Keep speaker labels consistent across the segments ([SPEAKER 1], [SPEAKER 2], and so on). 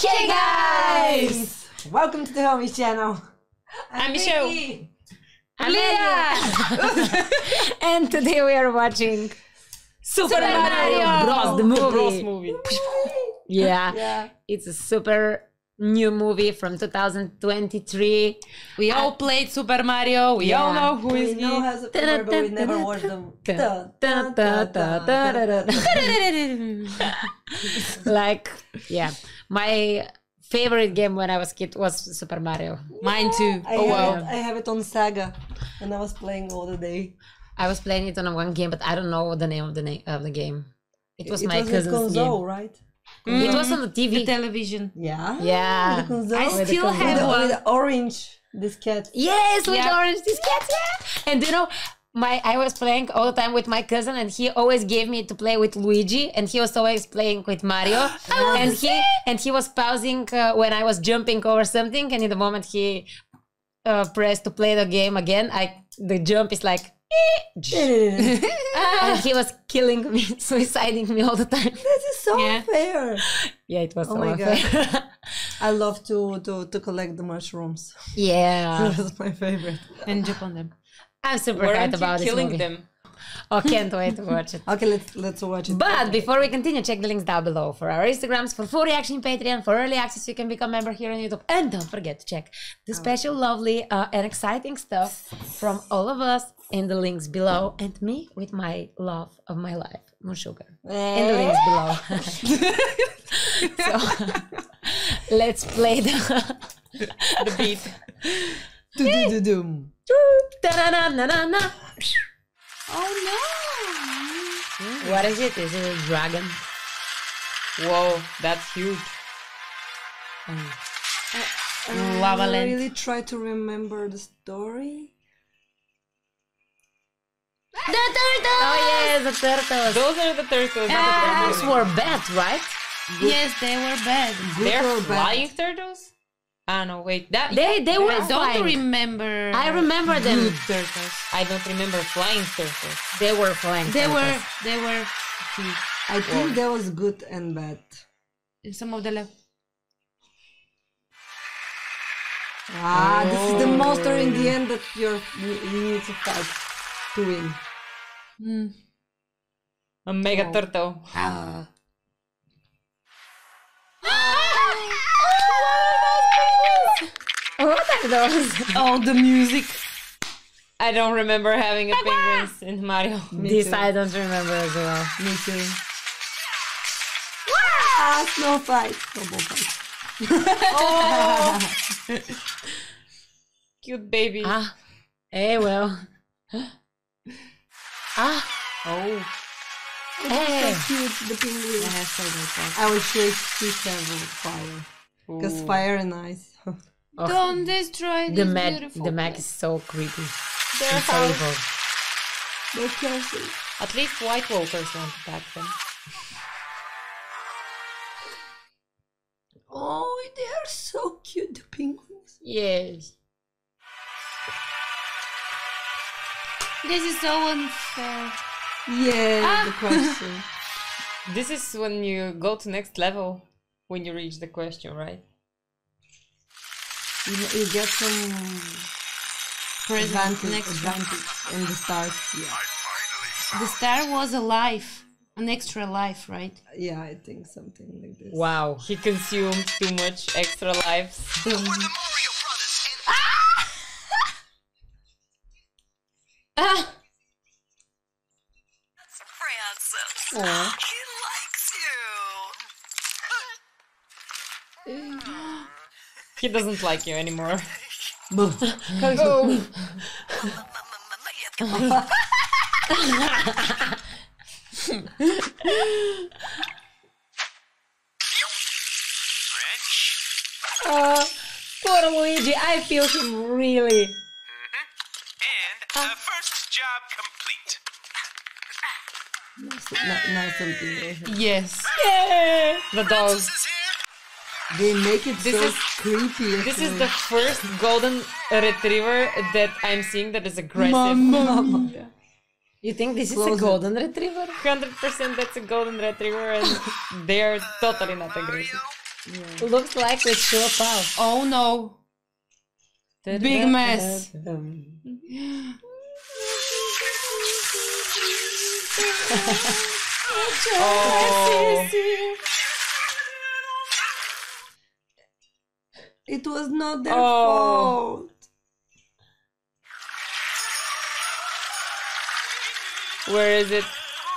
[SPEAKER 1] Hey guys! Welcome to the Homies channel.
[SPEAKER 2] I'm Michelle.
[SPEAKER 1] Viki.
[SPEAKER 2] I'm Lia.
[SPEAKER 3] and today we are watching Super, Mario Bros. The movie.
[SPEAKER 2] Bros movie.
[SPEAKER 3] Yeah.
[SPEAKER 1] Yeah.
[SPEAKER 3] it's a super new movie from 2023.
[SPEAKER 2] We all played Super Mario. We all
[SPEAKER 3] Yeah.
[SPEAKER 2] know who
[SPEAKER 1] We
[SPEAKER 2] is
[SPEAKER 1] know
[SPEAKER 2] he.
[SPEAKER 1] how to cover, but we never watched them.
[SPEAKER 3] Like, yeah, my favorite game when I was kid was Super Mario.
[SPEAKER 2] Mine too.
[SPEAKER 1] I,
[SPEAKER 2] oh
[SPEAKER 1] have
[SPEAKER 2] wow.
[SPEAKER 1] it, I have it on Sega, and I was playing all the day.
[SPEAKER 3] I was playing it on one game, but I don't know the name of the name of the game. It was
[SPEAKER 1] it
[SPEAKER 3] my
[SPEAKER 1] was
[SPEAKER 3] cousin's
[SPEAKER 1] console,
[SPEAKER 3] game.
[SPEAKER 1] right?
[SPEAKER 3] It was on the
[SPEAKER 2] The
[SPEAKER 3] TV.
[SPEAKER 2] television.
[SPEAKER 1] Yeah.
[SPEAKER 3] Yeah.
[SPEAKER 1] The.
[SPEAKER 2] I
[SPEAKER 3] With the
[SPEAKER 2] still
[SPEAKER 3] console.
[SPEAKER 2] have
[SPEAKER 1] with, the,
[SPEAKER 2] one.
[SPEAKER 1] with the orange diskette.
[SPEAKER 3] Yes, with
[SPEAKER 2] Yeah.
[SPEAKER 3] orange diskettes, yeah. And you know, my I was playing all the time with my cousin, and he always gave me to play with Luigi, and he was always playing with Mario. and he and he was pausing uh, when I was jumping over something, and in the moment he uh, pressed to play the game again, I the jump is like. And he was killing me, suiciding me all the time.
[SPEAKER 1] this is so
[SPEAKER 2] Yeah.
[SPEAKER 1] fair.
[SPEAKER 3] Yeah, it was
[SPEAKER 1] Oh
[SPEAKER 3] so
[SPEAKER 1] my
[SPEAKER 3] unfair.
[SPEAKER 1] I love to, to, to collect the mushrooms.
[SPEAKER 3] yeah,
[SPEAKER 1] That's my favorite.
[SPEAKER 2] And jump on them.
[SPEAKER 3] I'm super
[SPEAKER 2] Weren't
[SPEAKER 3] hyped
[SPEAKER 2] you
[SPEAKER 3] about this
[SPEAKER 2] killing
[SPEAKER 3] movie.
[SPEAKER 2] them?
[SPEAKER 3] Oh, can't wait to watch it.
[SPEAKER 1] Okay, let's let's watch it.
[SPEAKER 3] But before we continue, check the links down below for our Instagrams, for full reaction Patreon, for early access. You can become member here on YouTube, and don't forget to check the special, lovely, uh, and exciting stuff from all of us in the links below, and me with my love of my life, Mushuga, in the eh. links below. so let's play the.
[SPEAKER 2] The beat. Oh
[SPEAKER 3] What is it? Is it a dragon?
[SPEAKER 2] no. Whoa, that's huge. Oh. Lava
[SPEAKER 1] I
[SPEAKER 2] land.
[SPEAKER 1] really try to remember the story.
[SPEAKER 3] The turtles! Oh, yes, the turtles.
[SPEAKER 2] Those are the turtles. not the
[SPEAKER 3] Turtles
[SPEAKER 2] turtles.
[SPEAKER 3] were bad, right?
[SPEAKER 2] Yes, they were bad. They're
[SPEAKER 1] or bad?
[SPEAKER 2] flying turtles? Ah no, wait. That
[SPEAKER 3] They they were
[SPEAKER 2] I don't
[SPEAKER 3] flying.
[SPEAKER 2] remember.
[SPEAKER 3] I remember them.
[SPEAKER 2] good turtles. I don't remember flying turtles.
[SPEAKER 3] They were flying.
[SPEAKER 2] They were they were.
[SPEAKER 1] I think there was good and bad.
[SPEAKER 2] Some of the left.
[SPEAKER 1] Ah, this is the monster in the end that you're you, you need to fight to win.
[SPEAKER 2] A mega turtle.
[SPEAKER 3] What are those?
[SPEAKER 2] Oh, the music. I don't remember having a penguins in Mario.
[SPEAKER 3] this
[SPEAKER 1] too.
[SPEAKER 3] I don't remember as well.
[SPEAKER 1] Me too. Ah, snow fight. Snowball fight.
[SPEAKER 2] Cute baby.
[SPEAKER 3] Ah, hey, well. ah,
[SPEAKER 2] Oh.
[SPEAKER 3] hey.
[SPEAKER 1] So cute, the penguin.
[SPEAKER 2] I have so much fun.
[SPEAKER 1] I would choose fish have fire. Because fire and ice.
[SPEAKER 3] Oh,
[SPEAKER 2] Don't destroy
[SPEAKER 3] the
[SPEAKER 2] this
[SPEAKER 3] Mac,
[SPEAKER 2] beautiful
[SPEAKER 3] the Mac
[SPEAKER 2] place.
[SPEAKER 3] is so creepy.
[SPEAKER 2] Their
[SPEAKER 3] and so
[SPEAKER 2] house.
[SPEAKER 3] evil.
[SPEAKER 1] They're careful.
[SPEAKER 2] At least White Walkers won't attack them.
[SPEAKER 1] Oh, they are so cute, the penguins.
[SPEAKER 3] Yes.
[SPEAKER 2] This is so unfair.
[SPEAKER 1] Yeah, the ah. question.
[SPEAKER 2] This is when you go to next level when you reach the question, right?
[SPEAKER 1] You, you get some
[SPEAKER 2] Present
[SPEAKER 1] advantage,
[SPEAKER 2] next
[SPEAKER 1] advantage in the start. Yeah.
[SPEAKER 2] The star was a life, an extra life, right?
[SPEAKER 1] yeah, I think something like this.
[SPEAKER 3] Wow.
[SPEAKER 2] He consumed too much extra lives. ah!
[SPEAKER 4] Francis.
[SPEAKER 1] Aw.
[SPEAKER 4] He likes you.
[SPEAKER 2] He doesn't like you anymore.
[SPEAKER 3] Oh. Uh, poor Luigi, I feel him really.
[SPEAKER 4] And the first job complete.
[SPEAKER 1] Nice, nice something. there.
[SPEAKER 2] Yes. Yeah. The dog.
[SPEAKER 4] This is here.
[SPEAKER 1] They make it
[SPEAKER 2] This
[SPEAKER 1] so
[SPEAKER 2] is-
[SPEAKER 1] creepy.
[SPEAKER 2] This is the first golden retriever that I'm seeing that is aggressive.
[SPEAKER 1] Mama.
[SPEAKER 3] You think this is
[SPEAKER 1] Close
[SPEAKER 3] a
[SPEAKER 1] it.
[SPEAKER 3] golden retriever?
[SPEAKER 2] Hundred percent, that's a golden retriever, and they are totally not aggressive.
[SPEAKER 3] looks like with Shua Pao.
[SPEAKER 1] Oh no. Big mess.
[SPEAKER 2] Oh,
[SPEAKER 1] It was not their
[SPEAKER 2] Oh.
[SPEAKER 1] fault.
[SPEAKER 2] where is it?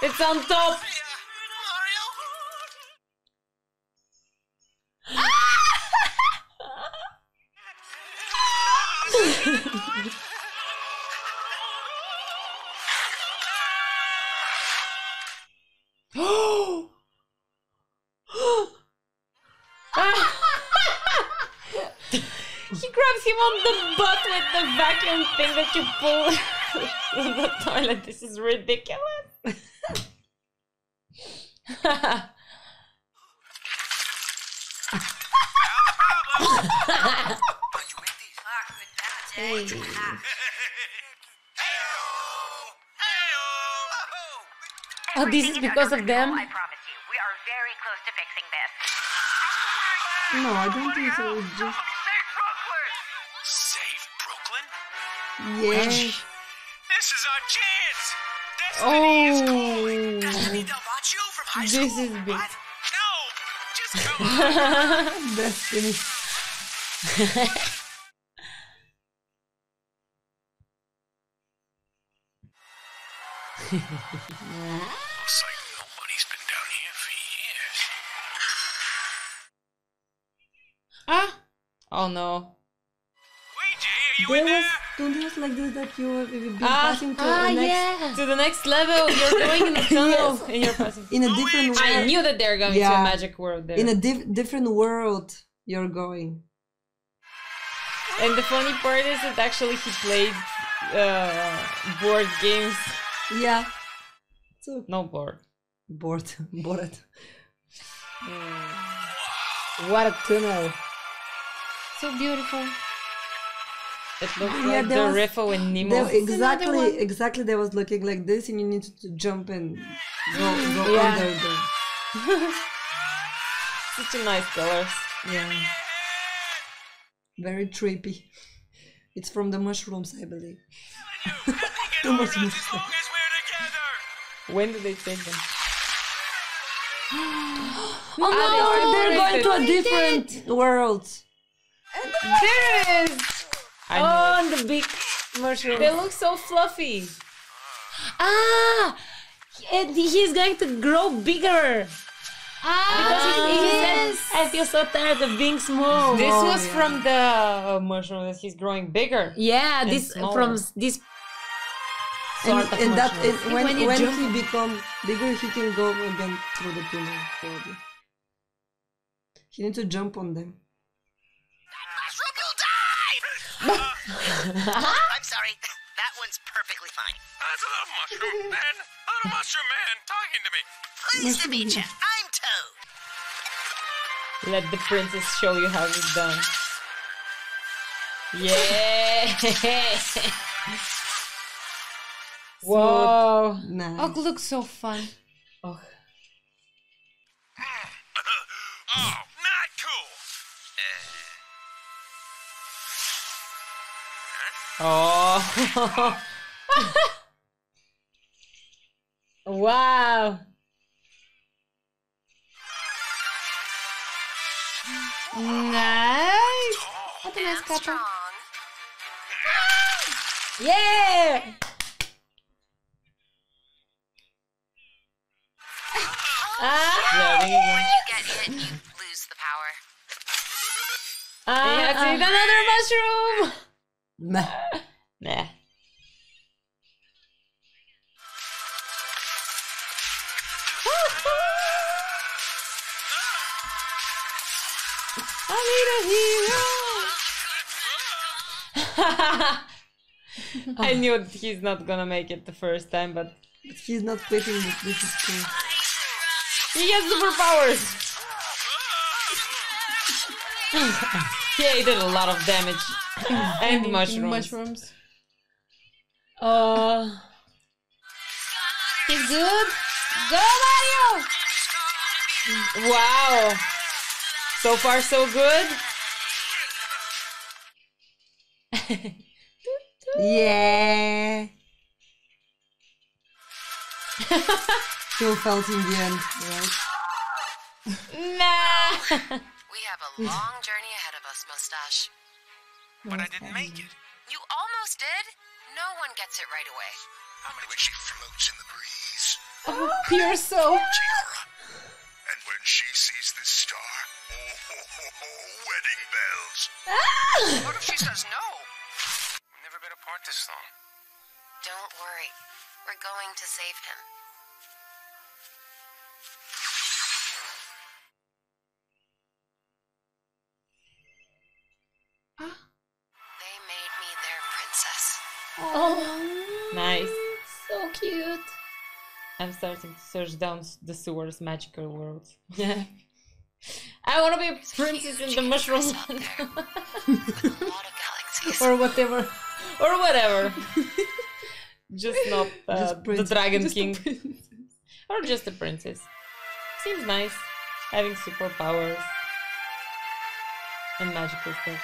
[SPEAKER 2] It's on top. On the butt with the vacuum thing that you pull in the toilet. This is ridiculous.
[SPEAKER 3] Oh, this is because of them.
[SPEAKER 5] I promise you, we are very close to fixing this.
[SPEAKER 1] No, I don't think so. It's just yeah.
[SPEAKER 4] This is our chance! Destiny is calling!
[SPEAKER 2] Oh,
[SPEAKER 4] Delvacchio from high
[SPEAKER 2] this
[SPEAKER 4] school?
[SPEAKER 2] is big.
[SPEAKER 4] What? No! Just come on!
[SPEAKER 1] Destiny.
[SPEAKER 4] Looks like nobody's been down here for years.
[SPEAKER 2] Ah. Oh no.
[SPEAKER 4] Luigi, are you
[SPEAKER 1] There
[SPEAKER 4] in there?
[SPEAKER 1] Don't there was like this that you have been
[SPEAKER 2] Ah,
[SPEAKER 1] passing to
[SPEAKER 3] Ah,
[SPEAKER 1] the next
[SPEAKER 3] yeah.
[SPEAKER 2] To the next level, you're going in the tunnel and you're passing.
[SPEAKER 1] in a different world.
[SPEAKER 2] I knew that they're going to
[SPEAKER 1] Yeah.
[SPEAKER 2] a magic world there.
[SPEAKER 1] In a diff- different world you're going.
[SPEAKER 2] And the funny part is that actually he played uh, board games.
[SPEAKER 1] Yeah. So
[SPEAKER 2] No board.
[SPEAKER 1] Board. Bored.
[SPEAKER 3] What a tunnel.
[SPEAKER 2] So beautiful. It looks
[SPEAKER 1] Yeah,
[SPEAKER 2] like
[SPEAKER 1] there
[SPEAKER 2] the
[SPEAKER 1] was-
[SPEAKER 2] Riffle and Nemo.
[SPEAKER 1] There, exactly, exactly. They was looking like this, and you needed to jump and go, go
[SPEAKER 3] Yeah.
[SPEAKER 1] under them.
[SPEAKER 2] Such a nice colors.
[SPEAKER 1] Yeah. Very trippy. It's from the mushrooms, I believe.
[SPEAKER 4] Get
[SPEAKER 1] Too much
[SPEAKER 4] us as
[SPEAKER 1] music.
[SPEAKER 4] long as we're together!
[SPEAKER 2] When did they take them?
[SPEAKER 1] Oh no,
[SPEAKER 2] they
[SPEAKER 1] they're going to a different world.
[SPEAKER 2] There is. I
[SPEAKER 3] Oh, and the big mushroom.
[SPEAKER 2] They look so fluffy.
[SPEAKER 3] Ah, and he's going to grow bigger. Ah, Because he, he said, I feel so tired of being small.
[SPEAKER 2] This
[SPEAKER 1] Oh,
[SPEAKER 2] was
[SPEAKER 1] yeah.
[SPEAKER 2] from the uh, mushroom that he's growing bigger.
[SPEAKER 3] yeah,
[SPEAKER 2] And
[SPEAKER 3] this
[SPEAKER 2] smaller.
[SPEAKER 3] from this
[SPEAKER 1] And, and that when
[SPEAKER 3] When
[SPEAKER 1] when
[SPEAKER 3] jump-
[SPEAKER 1] he become bigger, he can go again through the tunnel. Probably. He needs to jump on them.
[SPEAKER 5] Uh, I'm sorry. That one's perfectly fine.
[SPEAKER 4] That's a little mushroom man. A little mushroom man talking to me.
[SPEAKER 5] Pleased to meet you. I'm Toad.
[SPEAKER 2] Let the princess show you how it's done. Yeah. Whoa.
[SPEAKER 1] Nice.
[SPEAKER 2] Oh, looks so fun. Oh.
[SPEAKER 4] Oh,
[SPEAKER 2] Oh. wow. Nice. What a nice couple.
[SPEAKER 5] Strong.
[SPEAKER 3] Yeah!
[SPEAKER 2] Ah.
[SPEAKER 5] When you get hit, you lose the power.
[SPEAKER 2] Ah,
[SPEAKER 3] Yeah.
[SPEAKER 2] see another mushroom.
[SPEAKER 1] Meh.
[SPEAKER 2] Nah. I need a hero. I knew he's not gonna make it the first time, but
[SPEAKER 1] But he's not quitting. This, this is cool.
[SPEAKER 2] he has superpowers. yeah, he did a lot of damage. and mushrooms.
[SPEAKER 1] Mushrooms.
[SPEAKER 3] Uh, oh. He's good? Go, Mario!
[SPEAKER 2] Wow. So far, so good.
[SPEAKER 1] Yeah. Still felt in the end, right?
[SPEAKER 2] Nah.
[SPEAKER 5] We have a long journey ahead of us, Mustache.
[SPEAKER 4] But I didn't make it.
[SPEAKER 5] You almost did. No one gets it right away.
[SPEAKER 4] How many when she floats in the breeze?
[SPEAKER 2] Oh, pure soul.
[SPEAKER 4] Tiara. And when she sees this star, oh, ho, ho, ho, wedding bells. Ah!
[SPEAKER 5] What if she says no?
[SPEAKER 4] We've never been apart this long.
[SPEAKER 5] Don't worry. We're going to save him.
[SPEAKER 3] Oh,
[SPEAKER 2] Nice.
[SPEAKER 3] so cute.
[SPEAKER 2] I'm starting to search down the sewers magical world. Yeah. I want to be a princess in the mushroom
[SPEAKER 5] Out
[SPEAKER 2] land.
[SPEAKER 5] there. With a lot of galaxies.
[SPEAKER 2] or whatever. Or whatever. just not uh,
[SPEAKER 1] Just
[SPEAKER 2] the Dragon
[SPEAKER 1] just
[SPEAKER 2] King. Or just a princess. Seems nice. Having superpowers. And magical stuff.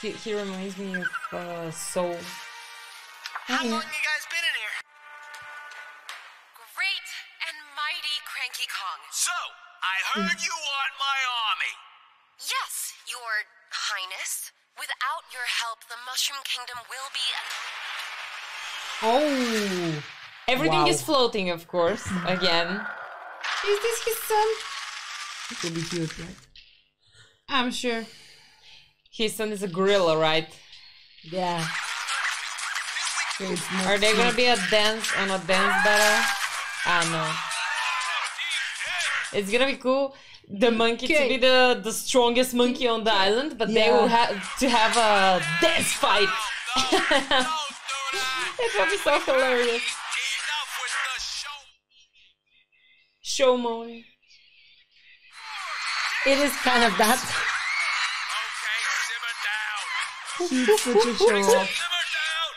[SPEAKER 2] He, he reminds me of uh, Soul.
[SPEAKER 4] How long you guys been in here?
[SPEAKER 5] Great and mighty Cranky Kong.
[SPEAKER 4] So, I heard you want my army.
[SPEAKER 5] Yes, Your Highness. Without your help, the Mushroom Kingdom will be an
[SPEAKER 1] Oh.
[SPEAKER 2] Everything
[SPEAKER 1] Wow.
[SPEAKER 2] is floating, of course. Again.
[SPEAKER 3] Is this his son?
[SPEAKER 1] It will be cute, right?
[SPEAKER 3] I'm sure.
[SPEAKER 2] His son is a gorilla, right?
[SPEAKER 1] Yeah. So it's not
[SPEAKER 2] Are they gonna be a dance on a dance battle? Ah no. It's gonna be cool. The monkey to be the the strongest monkey on the island, but they will have to have a dance fight.
[SPEAKER 4] Don't do that.
[SPEAKER 2] It will be so hilarious.
[SPEAKER 4] Enough with the show.
[SPEAKER 2] Show Moe.
[SPEAKER 3] It is kind of that.
[SPEAKER 4] Down.
[SPEAKER 1] He's such a show off.
[SPEAKER 4] Simmer down.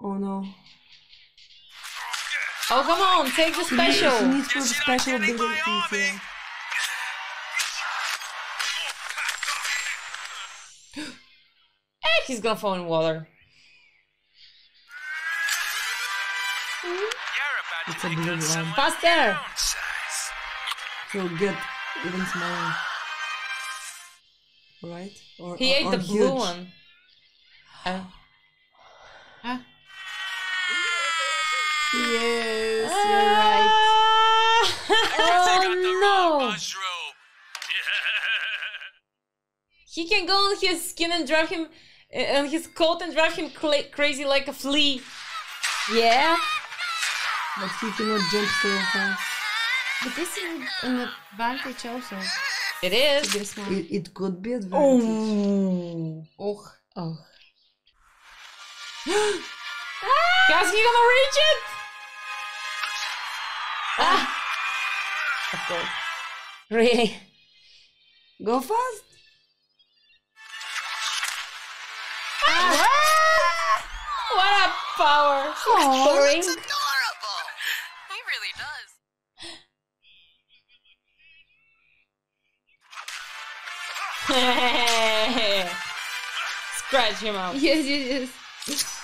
[SPEAKER 1] Oh no.
[SPEAKER 2] Oh come on, take the
[SPEAKER 1] She
[SPEAKER 2] special.
[SPEAKER 1] needs for the special abilities, yeah.
[SPEAKER 2] He's gonna fall in water.
[SPEAKER 1] It's a blue one.
[SPEAKER 2] Faster!
[SPEAKER 4] size.
[SPEAKER 1] So get even smaller. Right? Or,
[SPEAKER 2] He
[SPEAKER 1] or,
[SPEAKER 2] ate
[SPEAKER 1] or
[SPEAKER 2] the blue one. Uh,
[SPEAKER 3] Huh?
[SPEAKER 1] Yes, you're right.
[SPEAKER 2] oh
[SPEAKER 4] Got the wrong
[SPEAKER 2] no! He can go on his skin and drive him, on his coat and drive him cla- crazy like a flea.
[SPEAKER 3] Yeah.
[SPEAKER 1] But he cannot jump so fast.
[SPEAKER 3] But this is an advantage also.
[SPEAKER 2] It is.
[SPEAKER 3] This one.
[SPEAKER 1] It, it could be advantage.
[SPEAKER 2] Oh.
[SPEAKER 3] Oh. Oh.
[SPEAKER 2] Guys, he gonna reach it? Ah! Of course.
[SPEAKER 3] Really?
[SPEAKER 1] Go fast.
[SPEAKER 2] What a power!
[SPEAKER 3] Boring.
[SPEAKER 5] It's adorable. He really does.
[SPEAKER 2] Scratch him out.
[SPEAKER 3] Yes, yes, yes.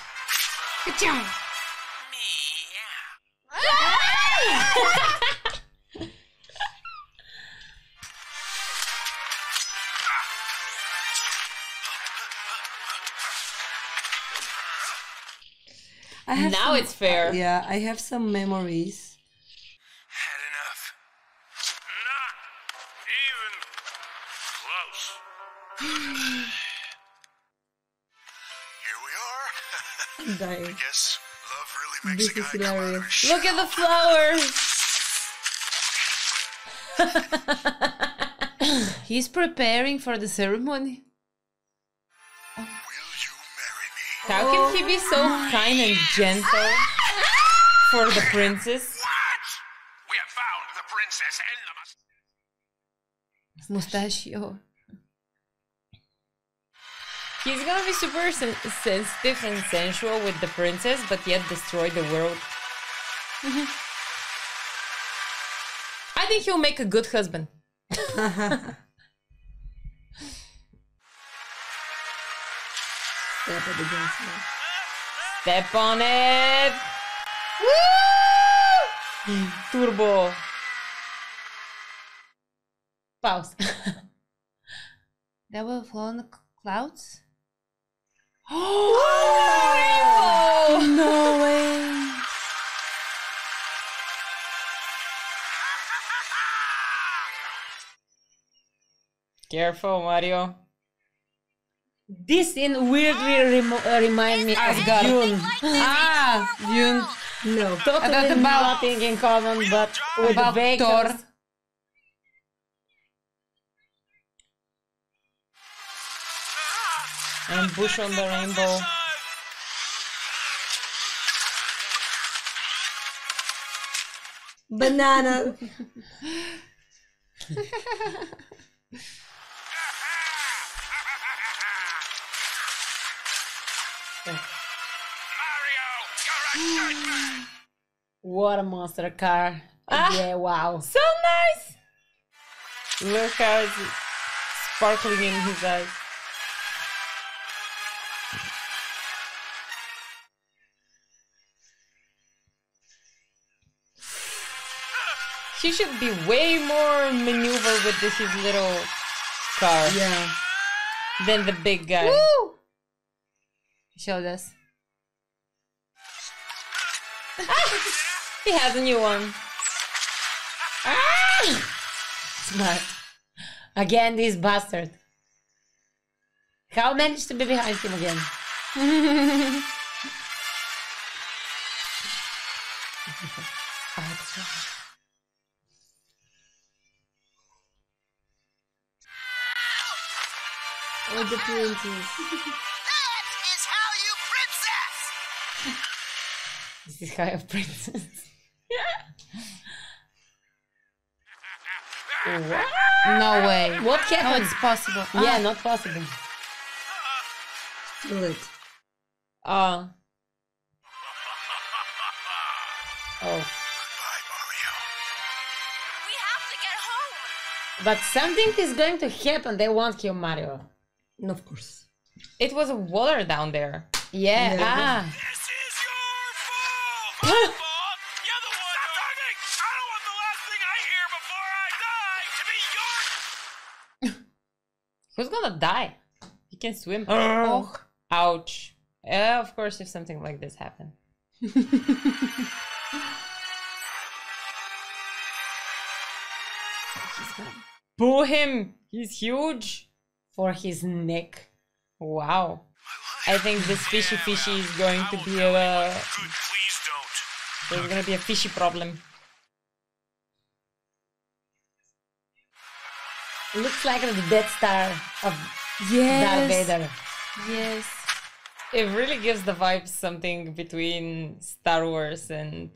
[SPEAKER 3] Good job.
[SPEAKER 4] Meow.
[SPEAKER 1] I have
[SPEAKER 2] Now
[SPEAKER 1] some-
[SPEAKER 2] it's fair.
[SPEAKER 1] Yeah, I have some memories.
[SPEAKER 4] Had enough. Not even close. Here we are.
[SPEAKER 1] I'm dying.
[SPEAKER 4] Guess love really makes
[SPEAKER 1] This
[SPEAKER 4] a
[SPEAKER 1] is
[SPEAKER 4] guy come out of
[SPEAKER 1] hilarious.
[SPEAKER 2] Look at the flowers.
[SPEAKER 3] He's preparing for the ceremony.
[SPEAKER 2] How can he be so kind and gentle for the princess?
[SPEAKER 4] What? We have found the princess and the mus-
[SPEAKER 1] Mustachio.
[SPEAKER 2] He's gonna be super sen- sensitive and sensual with the princess, but yet destroy the world. Mm-hmm. I think he'll make a good husband.
[SPEAKER 1] Step at the gas now.
[SPEAKER 2] Step on it! Woo! Turbo.
[SPEAKER 3] Pause. that will flow on the c- clouds?
[SPEAKER 1] Oh, no way.
[SPEAKER 2] Careful, Mario.
[SPEAKER 3] This scene weirdly remo- uh, remind me of
[SPEAKER 1] Asgard.
[SPEAKER 3] Dune.
[SPEAKER 1] Ah, Dune. No.
[SPEAKER 3] Totally
[SPEAKER 1] I thought about
[SPEAKER 3] nothing in common, but with
[SPEAKER 1] About
[SPEAKER 3] vehicles.
[SPEAKER 1] Thor.
[SPEAKER 2] And bush on the rainbow.
[SPEAKER 1] banana.
[SPEAKER 3] What a monster car.
[SPEAKER 2] Ah.
[SPEAKER 3] Yeah, wow.
[SPEAKER 2] So nice! Look how it's sparkling in his eyes. He should be way more maneuver with this his little car
[SPEAKER 1] Yeah.
[SPEAKER 2] than the big guy.
[SPEAKER 3] Show us.
[SPEAKER 2] He has a new one. Ah!
[SPEAKER 3] Smart. Again, this bastard. How managed to be behind him again?
[SPEAKER 1] Oh, the princess.
[SPEAKER 4] That is how you princess!
[SPEAKER 3] This is how a princess.
[SPEAKER 1] No way.
[SPEAKER 3] What
[SPEAKER 1] How
[SPEAKER 3] happened?
[SPEAKER 1] it's possible?
[SPEAKER 3] Yeah, not possible.
[SPEAKER 1] Do it.
[SPEAKER 2] Uh, oh.
[SPEAKER 4] Goodbye, Mario.
[SPEAKER 5] We have to get home.
[SPEAKER 3] But something is going to happen. They won't kill Mario.
[SPEAKER 1] And of course.
[SPEAKER 2] It was water down there.
[SPEAKER 3] Yeah.
[SPEAKER 1] Yeah.
[SPEAKER 3] Ah.
[SPEAKER 4] This is your fault! My fault? You're the one Stop talking! I don't want the last thing I hear before I die to be your...
[SPEAKER 2] Who's gonna die? He can swim. Um.
[SPEAKER 1] Oh.
[SPEAKER 2] Ouch. Yeah, of course, if something like this happened. Boo him! He's huge!
[SPEAKER 3] For his neck.
[SPEAKER 2] Wow. I think this fishy fishy is going to be a.
[SPEAKER 4] Good, please don't.
[SPEAKER 2] There's gonna be a fishy problem.
[SPEAKER 3] Looks like the Death Star of Darth
[SPEAKER 1] Yes.
[SPEAKER 3] Vader.
[SPEAKER 1] Yes.
[SPEAKER 2] It really gives the vibe something between Star Wars and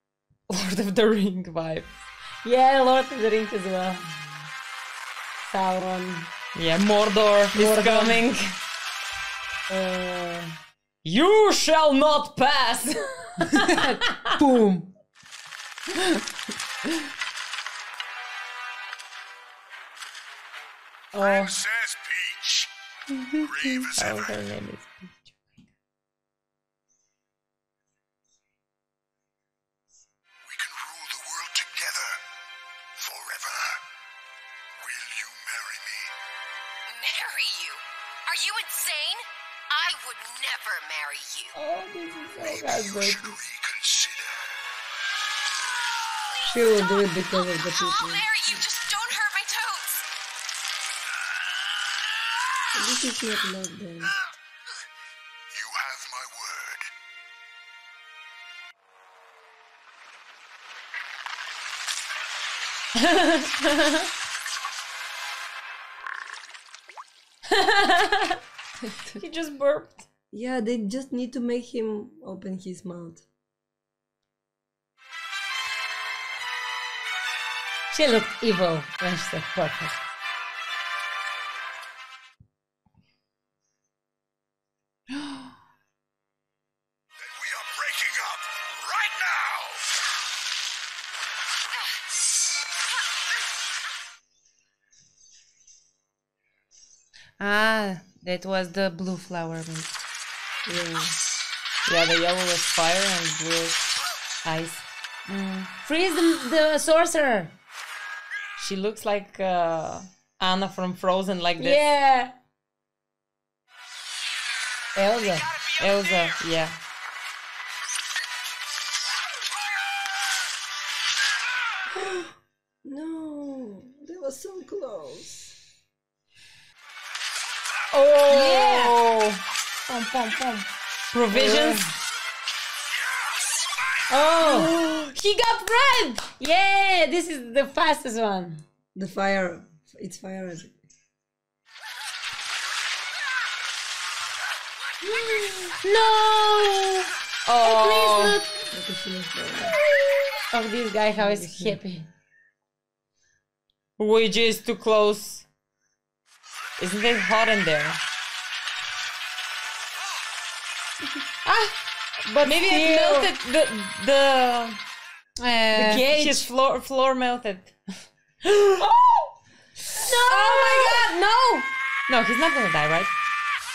[SPEAKER 2] Lord of the Ring vibe.
[SPEAKER 3] Yeah, Lord of the Rings as well. Sauron.
[SPEAKER 2] Yeah, Mordor, is coming.
[SPEAKER 3] Uh,
[SPEAKER 2] You shall not pass!
[SPEAKER 1] Boom.
[SPEAKER 4] Princess Peach. Brave as
[SPEAKER 2] oh,
[SPEAKER 4] ever.
[SPEAKER 2] her name is Peach.
[SPEAKER 4] We can rule the world together. Forever. Will you marry me?
[SPEAKER 5] Marry you? Are you insane? I would never marry you.
[SPEAKER 2] Oh, this is so
[SPEAKER 4] You should reconsider.
[SPEAKER 1] She will do it because of the
[SPEAKER 5] I'll marry you. Just don't
[SPEAKER 1] This is not like them.
[SPEAKER 4] You have my word.
[SPEAKER 2] He just burped.
[SPEAKER 1] Yeah, they just need to make him open his mouth.
[SPEAKER 3] She looked evil when she said perfect.
[SPEAKER 2] Ah, that was the blue flower. maybe.
[SPEAKER 1] Yeah.
[SPEAKER 2] Yeah, the yellow was fire and blue ice.
[SPEAKER 3] Freeze the, the sorcerer.
[SPEAKER 2] She looks like uh, Anna from Frozen, like this.
[SPEAKER 3] Yeah. Elsa.
[SPEAKER 2] Elsa, yeah.
[SPEAKER 3] Pom, pom, pom.
[SPEAKER 2] provisions.
[SPEAKER 3] Oh, he got red. Yeah, this is the fastest one.
[SPEAKER 1] The fire, it's fire.
[SPEAKER 3] No.
[SPEAKER 2] Oh, oh
[SPEAKER 1] But the finish.
[SPEAKER 3] Oh, this guy, how is he happy?
[SPEAKER 2] Luigi is too close. Isn't it hot in there? But maybe it melted the the
[SPEAKER 3] Uh,
[SPEAKER 2] cage. His floor floor melted. oh!
[SPEAKER 3] No! Oh my god, no!
[SPEAKER 2] No, he's not gonna die, right?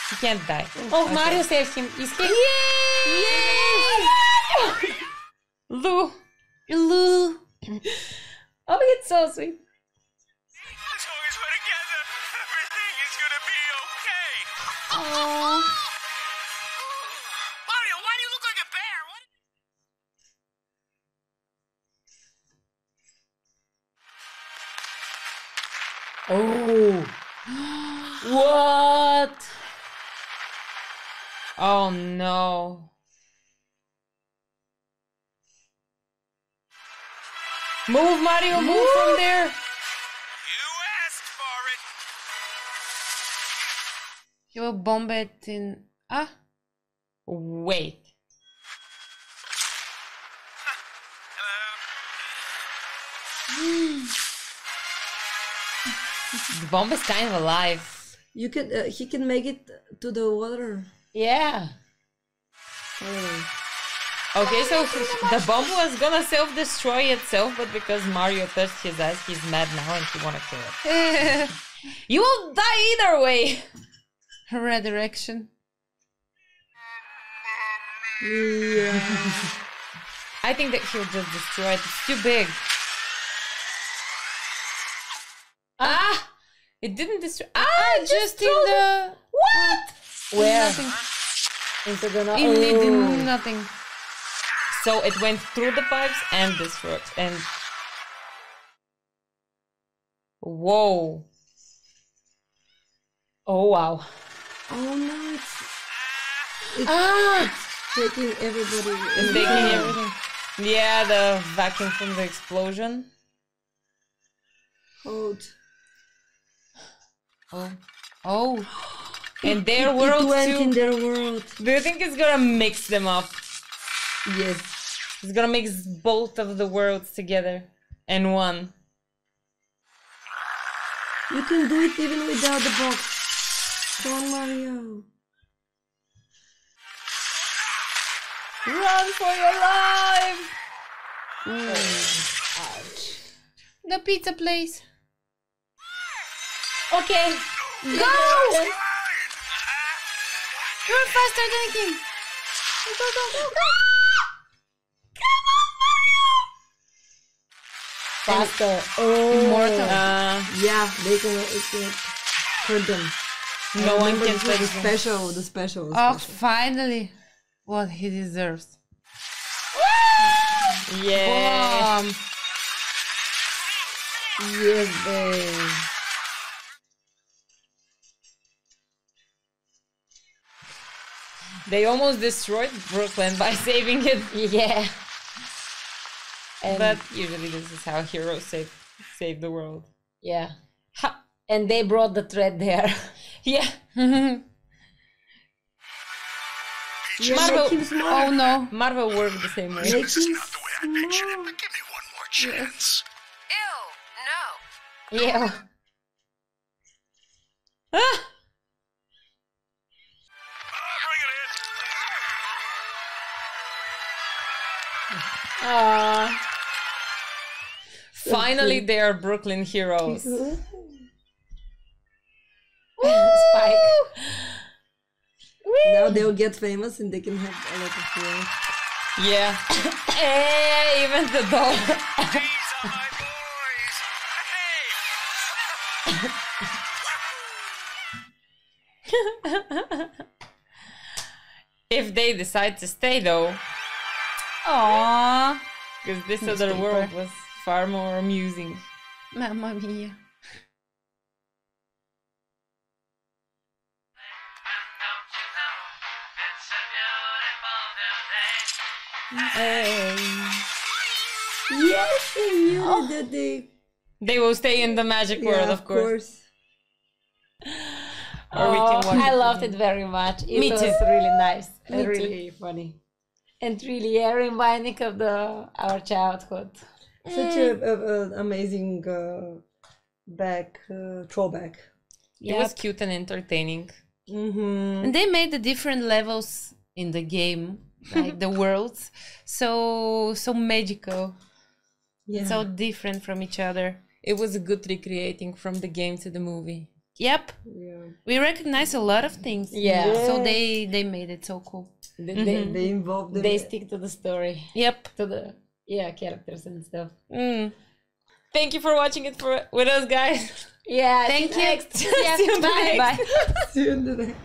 [SPEAKER 2] He can't die.
[SPEAKER 3] Oh, Mario saved him. Is he?
[SPEAKER 2] Yay! Lou.
[SPEAKER 3] Lou. Oh, it's so sweet.
[SPEAKER 4] As long as we're together, everything is gonna be okay.
[SPEAKER 3] Oh. Oh. what?
[SPEAKER 2] Oh no. Move, Mario, move from there.
[SPEAKER 4] You asked for it.
[SPEAKER 2] He will bomb it in. Ah. Wait. The bomb is kind of alive.
[SPEAKER 1] You can, uh, he can make it to the water.
[SPEAKER 3] Yeah.
[SPEAKER 1] Oh.
[SPEAKER 2] Okay, so the bomb was gonna self-destroy itself, but because Mario touched his ass, he's mad now and he wanna kill it. you will die either way. Redirection.
[SPEAKER 1] Yeah.
[SPEAKER 2] I think that he'll just destroy it. It's too big. Ah! It didn't destroy. Ah! just in the. What?
[SPEAKER 3] Where?
[SPEAKER 2] Nothing.
[SPEAKER 3] Into the no-
[SPEAKER 2] It, it did nothing. So it went through the pipes and this destroyed. And. Whoa.
[SPEAKER 3] Oh wow.
[SPEAKER 1] Oh no, it's, it's
[SPEAKER 3] Ah!
[SPEAKER 1] taking everybody.
[SPEAKER 2] It's taking everything. Yeah, the vacuum from the explosion.
[SPEAKER 1] Hold.
[SPEAKER 2] Oh. Oh. And their
[SPEAKER 1] It
[SPEAKER 2] world
[SPEAKER 1] went
[SPEAKER 2] too.
[SPEAKER 1] in their world.
[SPEAKER 2] Do you think it's gonna mix them up?
[SPEAKER 1] Yes.
[SPEAKER 2] It's gonna mix both of the worlds together in one.
[SPEAKER 1] You can do it even without the box. Come on, Mario.
[SPEAKER 2] Run for your life! Oh oh. The pizza place.
[SPEAKER 3] Okay.
[SPEAKER 2] Go! You're faster than him. Go, go, go, go, go!
[SPEAKER 3] Faster. Oh.
[SPEAKER 2] Immortal. Uh,
[SPEAKER 1] Yeah, they can. It can hurt them.
[SPEAKER 2] no one can
[SPEAKER 1] this the special. The special. the
[SPEAKER 2] Oh,
[SPEAKER 1] special.
[SPEAKER 2] finally. What he deserves. Yeah.
[SPEAKER 3] Um,
[SPEAKER 1] Yes, babe.
[SPEAKER 2] They almost destroyed Brooklyn by saving it.
[SPEAKER 3] yeah. And
[SPEAKER 2] But usually this is how heroes save save the world.
[SPEAKER 3] yeah.
[SPEAKER 2] Ha.
[SPEAKER 3] And they brought the thread there.
[SPEAKER 2] Yeah.
[SPEAKER 1] Yeah,
[SPEAKER 2] Marvel-
[SPEAKER 1] make.
[SPEAKER 3] Oh no.
[SPEAKER 2] Marvel worked the same way.
[SPEAKER 1] Make him
[SPEAKER 4] Not the way I pictured it, but give me one more chance.
[SPEAKER 5] Ew, no.
[SPEAKER 3] Yeah.
[SPEAKER 2] Ah!
[SPEAKER 4] In.
[SPEAKER 3] Aw.
[SPEAKER 2] Finally, they are Brooklyn heroes.
[SPEAKER 3] Spike.
[SPEAKER 1] Now they'll get famous and they can have a lot of fun.
[SPEAKER 2] Yeah. hey, even the dog.
[SPEAKER 4] These are my boys. Hey!
[SPEAKER 2] if they decide to stay, though,
[SPEAKER 3] Aww.
[SPEAKER 2] because this other world was far more amusing.
[SPEAKER 3] Mamma mia.
[SPEAKER 1] Yes, they knew oh. that they.
[SPEAKER 2] They will stay in the magic
[SPEAKER 1] Yeah,
[SPEAKER 2] world, of course. Or we can
[SPEAKER 3] Oh,
[SPEAKER 2] watch
[SPEAKER 3] I
[SPEAKER 2] it
[SPEAKER 3] loved it very much. It
[SPEAKER 2] Me
[SPEAKER 3] was
[SPEAKER 2] too.
[SPEAKER 3] really nice
[SPEAKER 2] Me
[SPEAKER 3] and
[SPEAKER 2] too.
[SPEAKER 3] really funny. And really a reminding of the our childhood.
[SPEAKER 1] Such a, a, a amazing uh, back uh, throwback.
[SPEAKER 2] It was cute and entertaining.
[SPEAKER 1] Mm-hmm.
[SPEAKER 6] and they made the different levels in the game like the worlds so so magical
[SPEAKER 1] Yeah.
[SPEAKER 6] so different from each other
[SPEAKER 2] It was a good recreating from the game to the movie.
[SPEAKER 6] yep
[SPEAKER 1] yeah.
[SPEAKER 6] we recognize a lot of things
[SPEAKER 3] Yeah.
[SPEAKER 6] so they they made it so cool
[SPEAKER 3] They, they,
[SPEAKER 1] They involved them.
[SPEAKER 3] they stick to the story,
[SPEAKER 6] yep
[SPEAKER 3] to the yeah characters and stuff.
[SPEAKER 2] Mm. Thank you for watching it for with us, guys.
[SPEAKER 3] Yeah.
[SPEAKER 6] Thank you.
[SPEAKER 3] next. Yeah,
[SPEAKER 2] See you
[SPEAKER 3] bye.
[SPEAKER 2] next.
[SPEAKER 3] Bye.
[SPEAKER 1] See you in the next.